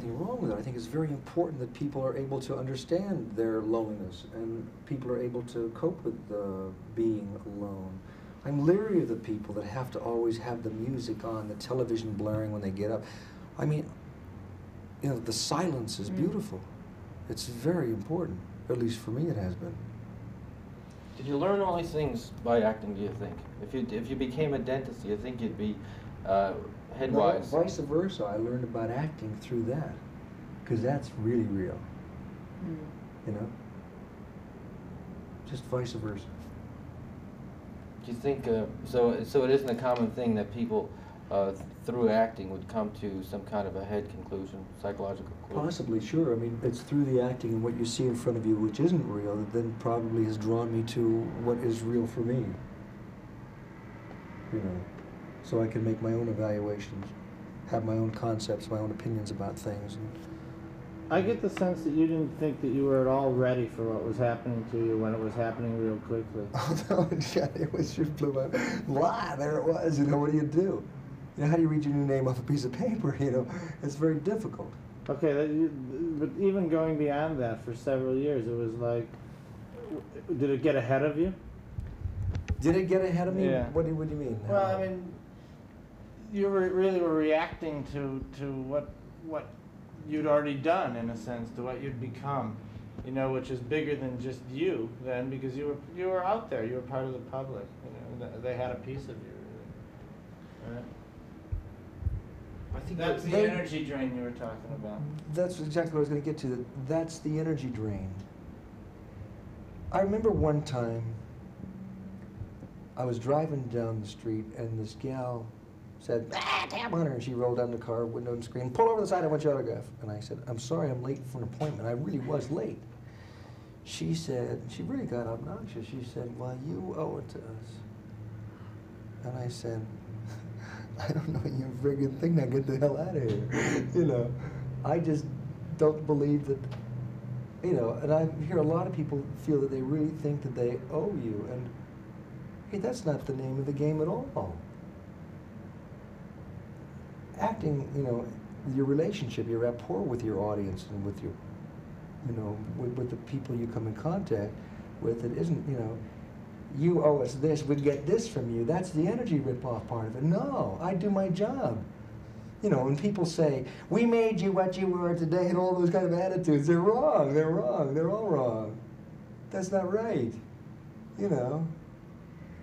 nothing wrong with it. I think it's very important that people are able to understand their loneliness and people are able to cope with uh, being alone. I'm leery of the people that have to always have the music on, the television blaring when they get up. I mean, you know, the silence is Mm. beautiful. It's very important. At least for me, it has been. Did you learn all these things by acting? Do you think? If you if you became a dentist, do you think you'd be uh, headwise? No, vice versa. I learned about acting through that because that's really real. Mm. You know, just vice versa. Do you think uh, so? So it isn't a common thing that people uh, through acting would come to some kind of a head conclusion, psychological conclusion. Possibly, sure. I mean, it's through the acting and what you see in front of you, which isn't real, that then probably has drawn me to what is real for me. You know, so I can make my own evaluations, have my own concepts, my own opinions about things. And I get the sense that you didn't think that you were at all ready for what was happening to you when it was happening real quickly. oh no, yeah, it was just blew my blah. There it was. You know, what do you do? You know, how do you read your new name off a piece of paper? You know, it's very difficult. Okay, that you, but even going beyond that for several years, it was like, did it get ahead of you? Did it get ahead of me? Yeah. What do, what do you mean? Well, I mean, you were really were reacting to to what what you'd already done in a sense, to what you'd become, you know, which is bigger than just you then, because you were you were out there, you were part of the public, you know, th- they had a piece of you, really. Right? I think That's the They- energy drain you were talking about. That's exactly what I was going to get to. that That's the energy drain. I remember one time I was driving down the street and this gal said, ah, Tab Hunter. And she rolled down the car window and screamed, pull over the side, I want your autograph. And I said, I'm sorry, I'm late for an appointment. I really was late. She said, she really got obnoxious. She said, well, you owe it to us. And I said, I don't know you friggin' thing. Now get the hell out of here. you know, I just don't believe that. You know, and I hear a lot of people feel that they really think that they owe you, and hey, that's not the name of the game at all. Acting, you know, your relationship, your rapport with your audience and with your, you know, with, with the people you come in contact with, it isn't, you know, you owe us this, we get this from you. That's the energy rip-off part of it. No, I do my job. You know, when people say, we made you what you were today, and all those kind of attitudes, they're wrong, they're wrong, they're all wrong. That's not right. You know,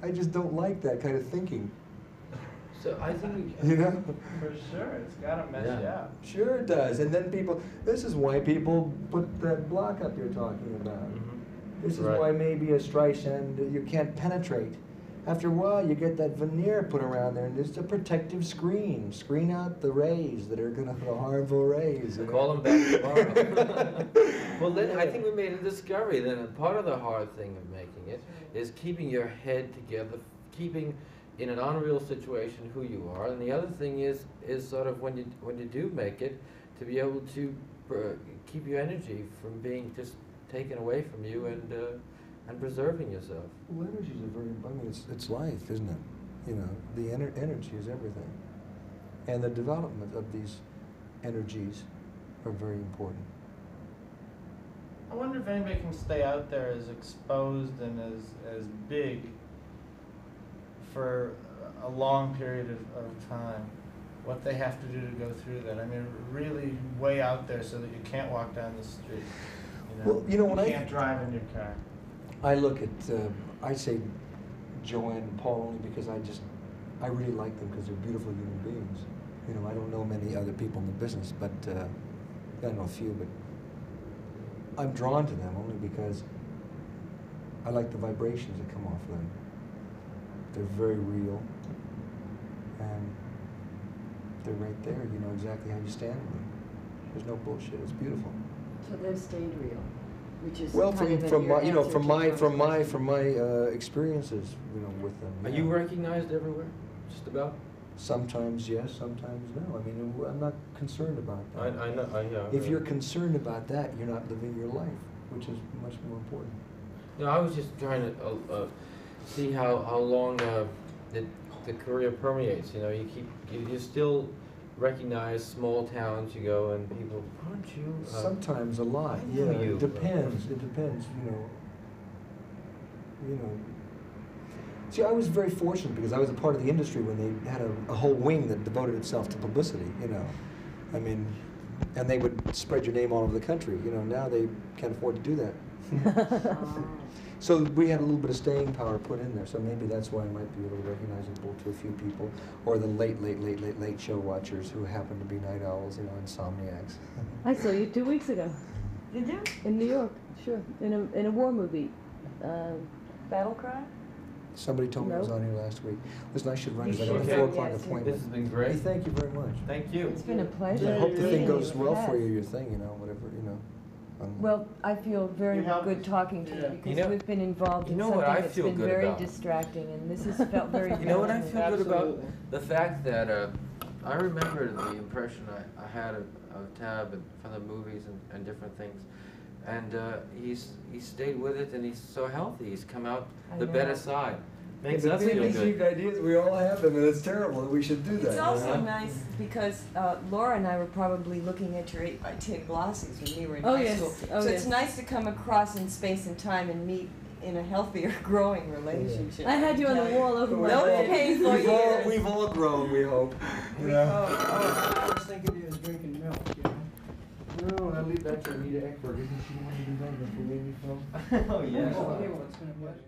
I just don't like that kind of thinking. So I think we, You know? For sure, it's gotta mess you up. Sure it does. And then people, this is why people put that block up you're talking about. Mhm. This is Right. why maybe a Streisand you can't penetrate. After a while, you get that veneer put around there, and it's a protective screen. Screen out the rays that are gonna the harmful rays. you know? Call them back tomorrow. well, then I think we made a discovery. Then part of the hard thing of making it is keeping your head together, keeping in an unreal situation who you are, and the other thing is is sort of when you when you do make it, to be able to uh, keep your energy from being just taken away from you and uh, and preserving yourself. Well, energy is a very. I mean, it's it's life, isn't it? You know, the ener- energy is everything, and the development of these energies are very important. I wonder if anybody can stay out there as exposed and as, as big for a long period of, of time. What they have to do to go through that. I mean, really way out there so that you can't walk down the street. You know, Well, you know, when I- can't drive in your car. I look at, uh, I say Joanne and Paul only because I just, I really like them because they're beautiful human beings. You know, I don't know many other people in the business, but uh, I know a few, but I'm drawn to them only because I like the vibrations that come off them. They're very real, and they're right there. You know exactly how you stand with them. There's no bullshit. It's beautiful. So they've stayed real, which is Well, kind from, of from my, you know, from my, from my, from my uh, experiences, you know, with them. Are yeah. you recognized everywhere? Just about. Sometimes yes, sometimes no. I mean, I'm not concerned about that. I know. I, yeah, If you're concerned about that, you're not living your life, which is much more important. No, I was just trying to uh, uh, see how, how long uh, the, the career permeates. You know, you keep you, you're still recognize small towns you go and people, aren't you? uh, Sometimes a lot, I yeah, know you. it depends, it depends, you know. You know. See, I was very fortunate because I was a part of the industry when they had a, a whole wing that devoted itself to publicity, you know. I mean, and they would spread your name all over the country, you know, now they can't afford to do that. So we had a little bit of staying power put in there, so maybe that's why I might be a little recognizable to a few people, or the late, late, late, late, late show watchers who happen to be night owls, you know, insomniacs. I saw you two weeks ago Did you? in New York. Sure, in a in a war movie, uh, Battle Cry. Somebody told me I was on here last week. Listen, I should run, You because I got a four o'clock yes, appointment. This has been Hey, great. thank you very much. Thank you. It's been a pleasure. I hope the thing goes well for you, your thing, you know, whatever, you know. Um, Well, I feel very You helped good us. talking to you Yeah. because You know- we've been involved you in know something what I that's feel been good very about? distracting, and this has felt very. You know what I relevant. feel good about? Absolutely. The fact that, uh, I remember the impression I, I had of, of Tab and from the movies and, and different things. And, uh, he's, he stayed with it and he's so healthy, he's come out I the better side. Makes the us feel basic good. ideas, we all have them, and it's terrible that we should do that. It's you also know? nice because uh, Laura and I were probably looking at your 8 by 10 glossies when we were in Oh, high yes. school. Oh, so it's nice to come across in space and time and meet in a healthier, growing relationship. I had you on the wall over my Those bed. painful We've all, years. we've all grown, we hope. We Yeah. hope. Oh, I was thinking he was drinking milk, you know? No, I leave that to Anita Ekberg, isn't she the one who designed the Fellini film? Oh, Oh, yeah, well, it's gonna be-